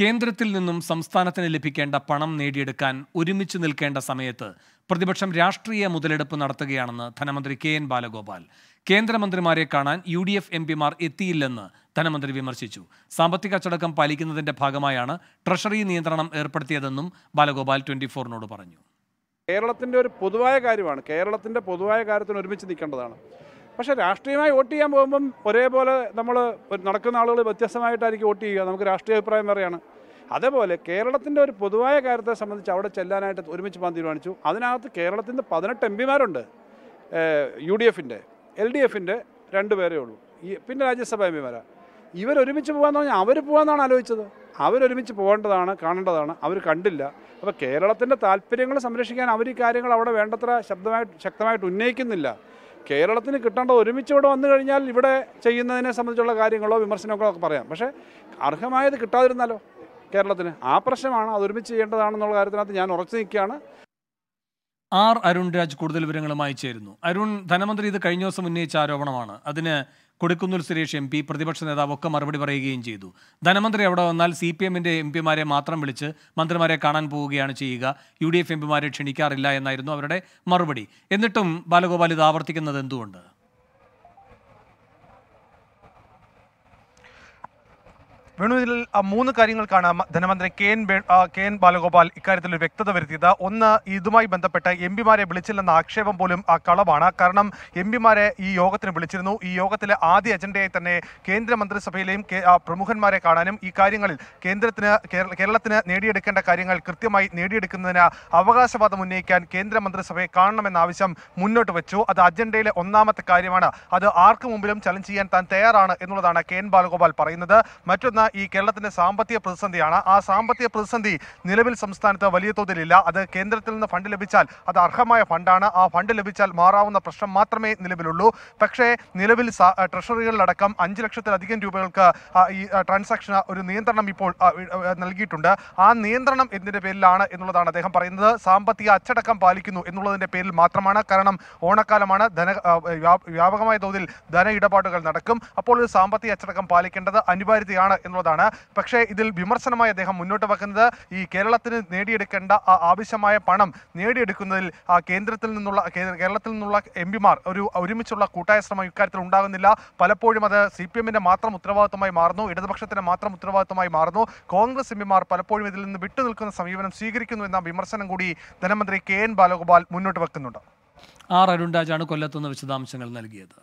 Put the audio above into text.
കേന്ദ്രത്തിൽ നിന്നും സംസ്ഥാനത്തിന് ലഭിക്കേണ്ട പണം നേടിയെടുക്കാൻ ഒരുമിച്ച് നിൽക്കേണ്ട സമയത്ത് പ്രതിപക്ഷം രാഷ്ട്രീയ മുതലെടുപ്പ് നടത്തുകയാണെന്ന് ധനമന്ത്രി കെ എൻ ബാലഗോപാൽ. കേന്ദ്രമന്ത്രിമാരെ കാണാൻ യു ഡി എഫ് എം പിമാർ എത്തിയില്ലെന്ന് ധനമന്ത്രി വിമർശിച്ചു. സാമ്പത്തിക അച്ചടക്കം പാലിക്കുന്നതിന്റെ ഭാഗമായാണ് ട്രഷറി നിയന്ത്രണം ഏർപ്പെടുത്തിയതെന്നും ബാലഗോപാൽ ട്വന്റി ഫോറിനോട് പറഞ്ഞു. കേരളത്തിന്റെ ഒരു പൊതുവായ കാര്യമാണ്. കേരളത്തിന്റെ പൊതുവായ കാര്യത്തിന് ഒരുമിച്ച് നിൽക്കേണ്ടതാണ്. പക്ഷേ രാഷ്ട്രീയമായി വോട്ട് ചെയ്യാൻ പോകുമ്പം ഒരേപോലെ നമ്മൾ നടക്കുന്ന ആളുകൾ വ്യത്യസ്തമായിട്ടായിരിക്കും വോട്ട് ചെയ്യുക. നമുക്ക് രാഷ്ട്രീയ അഭിപ്രായം വേറെയാണ്. അതേപോലെ കേരളത്തിന്റെ ഒരു പൊതുവായ കാര്യത്തെ സംബന്ധിച്ച് അവിടെ ചെല്ലാനായിട്ട് ഒരുമിച്ച് പോകാൻ തീരുമാനിച്ചു. അതിനകത്ത് കേരളത്തിന്റെ പതിനെട്ട് എം പിമാരുണ്ട്. യു ഡി എഫിന്റെ എൽ ഡി എഫിന്റെ രണ്ട് പേരേ ഉള്ളൂ. ഈ പിന്നെ രാജ്യസഭ എം പിമാരാണ് ഇവരൊരുമിച്ച് പോകാമെന്ന് പറഞ്ഞാൽ അവർ പോകാമെന്നാണ് ആലോചിച്ചത്. അവരൊരുമിച്ച് പോകേണ്ടതാണ് കാണേണ്ടതാണ്. അവർ കണ്ടില്ല. അപ്പോൾ കേരളത്തിന്റെ താല്പര്യങ്ങൾ സംരക്ഷിക്കാൻ അവർ ഈ കാര്യങ്ങൾ അവിടെ വേണ്ടത്ര ശബ്ദമായിട്ട് ശക്തമായിട്ട് ഉന്നയിക്കുന്നില്ല. കേരളത്തിന് കിട്ടേണ്ട ഒരുമിച്ച് ഇവിടെ വന്നു കഴിഞ്ഞാൽ ഇവിടെ ചെയ്യുന്നതിനെ സംബന്ധിച്ചുള്ള കാര്യങ്ങളോ വിമർശനങ്ങളോ ഒക്കെ പറയാം. പക്ഷേ അർഹമായത് കിട്ടാതിരുന്നാലോ കേരളത്തിന്? ആ പ്രശ്നമാണ്. അതൊരുമിച്ച് ചെയ്യേണ്ടതാണെന്നുള്ള കാര്യത്തിനകത്ത് ഞാൻ ഉറച്ചു നിൽക്കുകയാണ്. ആർ അരുൺ രാജ് കൂടുതൽ വിവരങ്ങളുമായി ചേരുന്നു. അരുൺ ധനമന്ത്രി ഇത് കഴിഞ്ഞ ദിവസം ഉന്നയിച്ച ആരോപണമാണ്. അതിന് കൊടിക്കുന്നിൽ സുരേഷ് എം പി പ്രതിപക്ഷ നേതാവ് ഒക്കെ മറുപടി പറയുകയും ചെയ്തു. ധനമന്ത്രി അവിടെ വന്നാൽ സി പി എമ്മിന്റെ എം പിമാരെ മാത്രം വിളിച്ച് മന്ത്രിമാരെ കാണാൻ പോവുകയാണ് ചെയ്യുക. യു ഡി എഫ് എം പിമാരെ ക്ഷണിക്കാറില്ല എന്നായിരുന്നു അവരുടെ മറുപടി. എന്നിട്ടും ബാലഗോപാൽ ഇത് ആവർത്തിക്കുന്നത് എന്തുകൊണ്ട്? വേണു ഇതിൽ ആ, മൂന്ന് കാര്യങ്ങൾക്കാണ് ധനമന്ത്രി K N K N Balagopal ഇക്കാര്യത്തിൽ ഒരു വ്യക്തത വരുത്തിയത്. ഒന്ന് ഇതുമായി ബന്ധപ്പെട്ട് എം പിമാരെ വിളിച്ചില്ലെന്ന ആക്ഷേപം പോലും ആ കളവാണ്. കാരണം എം പിമാരെ ഈ യോഗത്തിന് വിളിച്ചിരുന്നു. ഈ യോഗത്തിലെ ആദ്യ അജണ്ടയായി തന്നെ കേന്ദ്ര മന്ത്രിസഭയിലെയും പ്രമുഖന്മാരെ കാണാനും ഈ കാര്യങ്ങളിൽ കേന്ദ്രത്തിന് കേരള- കേരളത്തിന് നേടിയെടുക്കേണ്ട കാര്യങ്ങൾ കൃത്യമായി നേടിയെടുക്കുന്നതിന് അവകാശവാദം ഉന്നയിക്കാൻ കേന്ദ്ര മന്ത്രിസഭയെ കാണണമെന്ന ആവശ്യം മുന്നോട്ട് വെച്ചു. അത് അജണ്ടയിലെ ഒന്നാമത്തെ കാര്യമാണ്. അത് ആർക്ക് മുമ്പിലും ചലഞ്ച് ചെയ്യാൻ താൻ തയ്യാറാണ് എന്നുള്ളതാണ് കെ എൻ ബാലഗോപാൽ പറയുന്നത്. മറ്റൊന്ന് ഈ കേരളത്തിന്റെ സാമ്പത്തിക പ്രതിസന്ധിയാണ്. ആ സാമ്പത്തിക പ്രതിസന്ധി നിലവിൽ സംസ്ഥാനത്ത് വലിയ തോതിലില്ല. അത് കേന്ദ്രത്തിൽ നിന്ന് ഫണ്ട് ലഭിച്ചാൽ അത് അർഹമായ ഫണ്ടാണ്. ആ ഫണ്ട് ലഭിച്ചാൽ മാറാവുന്ന പ്രശ്നം മാത്രമേ നിലവിലുള്ളൂ. പക്ഷേ നിലവിൽ ട്രഷറികളിലടക്കം അഞ്ച് ലക്ഷത്തിലധികം രൂപകൾക്ക് ഈ ട്രാൻസാക്ഷൻ ഒരു നിയന്ത്രണം ഇപ്പോൾ നൽകിയിട്ടുണ്ട്. ആ നിയന്ത്രണം എന്തിന്റെ പേരിലാണ് എന്നുള്ളതാണ് അദ്ദേഹം പറയുന്നത്. സാമ്പത്തിക അച്ചടക്കം പാലിക്കുന്നു എന്നുള്ളതിന്റെ പേരിൽ മാത്രമാണ്. കാരണം ഓണക്കാലമാണ് ധന വ്യാപകമായ തോതിൽ ധന ഇടപാടുകൾ നടക്കും. അപ്പോൾ സാമ്പത്തിക അച്ചടക്കം പാലിക്കേണ്ടത് അനിവാര്യതയാണ് എന്നുള്ളതാണ്. പക്ഷേ ഇതിൽ വിമർശനമായി അദ്ദേഹം മുന്നോട്ട് വെക്കുന്നത് ഈ കേരളത്തിന് നേടിയെടുക്കേണ്ട ആവശ്യമായ പണം നേടിയെടുക്കുന്നതിൽ കേന്ദ്രത്തിൽ നിന്നുള്ള കേരളത്തിൽ നിന്നുള്ള എം പിമാർ ഒരു ഒരുമിച്ചുള്ള കൂട്ടായ ശ്രമം ഇക്കാര്യത്തിൽ ഉണ്ടാകുന്നില്ല. പലപ്പോഴും അത് സി പി എമ്മിന്റെ മാത്രം ഉത്തരവാദിത്തമായി മാറുന്നു ഇടതുപക്ഷത്തിന് മാത്രം ഉത്തരവാദിത്തമായി മാറുന്നു. കോൺഗ്രസ് എം പിമാർ പലപ്പോഴും ഇതിൽ നിന്ന് വിട്ടുനിൽക്കുന്ന സമീപനം സ്വീകരിക്കുന്നു എന്ന വിമർശനം കൂടി ധനമന്ത്രി കെ എൻ ബാലഗോപാൽ മുന്നോട്ട് വെക്കുന്നുണ്ട്. ആർ അരുൺ രാജാണ് കൊല്ലത്തുനിന്ന് വിശദാംശങ്ങൾ നൽകിയത്.